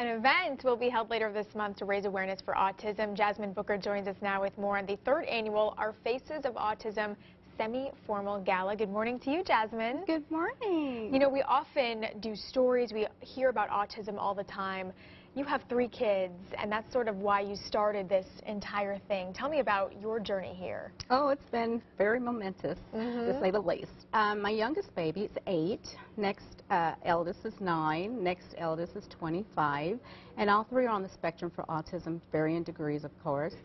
An event will be held later this month to raise awareness for autism. Jasmine Booker joins us now with more on the third annual Our Faces of Autism semi-formal gala. Good morning to you, Jasmine. Good morning. You know, we often do stories, we hear about autism all the time. You have three kids, and that's sort of why you started this entire thing. Tell me about your journey here. Oh, it's been very momentous, mm -hmm. to mm-hmm. say the least. Um, my youngest baby is eight. Next uh, eldest is nine. Next eldest is 25. And all three are on the spectrum for autism, varying degrees, of course.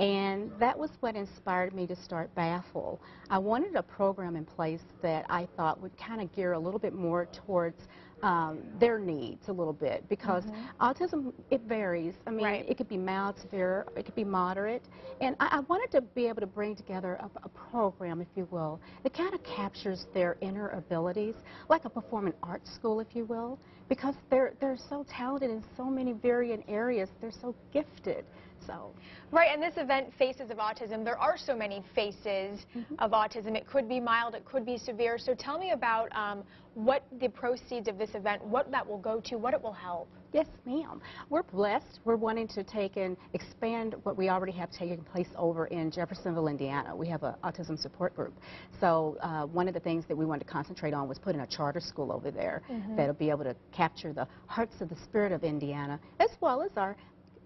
And that was what inspired me to start Baffle. I wanted a program in place that I thought would kind of gear a little bit more towards um, their needs a little bit because mm -hmm. autism, it varies. I mean, right. it could be mild, severe, it could be moderate. And I, I wanted to be able to bring together a, a program, if you will, that kind of captures their inner abilities, like a performing arts school, if you will, because they're, they're so talented in so many varying areas. They're so gifted. So. Right, and this event, Faces of Autism, there are so many faces mm -hmm. of autism. It could be mild, it could be severe. So tell me about um, what the proceeds of this event, what that will go to, what it will help. Yes, ma'am. We're blessed. We're wanting to take and expand what we already have taking place over in Jeffersonville, Indiana. We have an autism support group. So uh, one of the things that we wanted to concentrate on was putting a charter school over there mm -hmm. that'll be able to capture the hearts of the spirit of Indiana, as well as our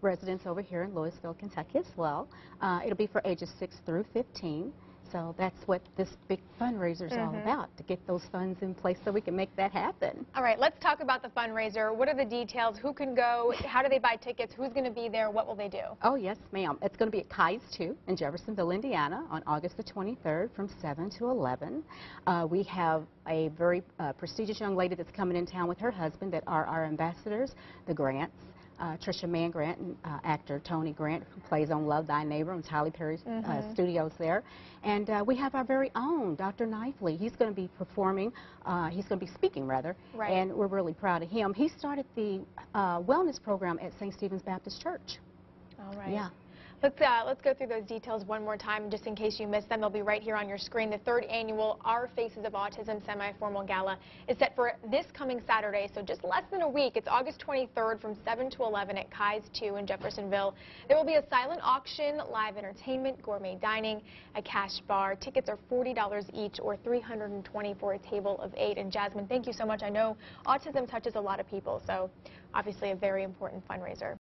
residents over here in Louisville, Kentucky as well. Uh, it'll be for ages 6 through 15. So that's what this big fundraiser is mm -hmm. all mm-hmm. about, to get those funds in place so we can make that happen. All right, let's talk about the fundraiser. What are the details? Who can go? How do they buy tickets? Who's going to be there? What will they do? Oh, yes, ma'am. It's going to be at Kai's 2 in Jeffersonville, Indiana on August the 23rd from 7 to 11. Uh, we have a very uh, prestigious young lady that's coming in town with her husband that are our ambassadors, the Grants uh, Trisha Mann Grant and uh, actor Tony Grant, who plays on Love Thy Neighbor on Tyler Perry's mm -hmm. uh, mm-hmm. studios there. And uh, we have our very own Dr. Knifley. He's going to be performing, uh, he's going to be speaking rather, right. and we're really proud of him. He started the uh, wellness program at St. Stephen's Baptist Church. All right. Yeah. Let's, uh, let's go through those details one more time, just in case you missed them. They'll be right here on your screen. The third annual Our Faces of Autism semi-formal gala is set for this coming Saturday, so just less than a week. It's August 23rd from 7 to 11 at Kai's 2 in Jeffersonville. There will be a silent auction, live entertainment, gourmet dining, a cash bar. Tickets are $40 each or 320 for a table of eight. And Jasmine, thank you so much. I know autism touches a lot of people, so obviously a very important fundraiser.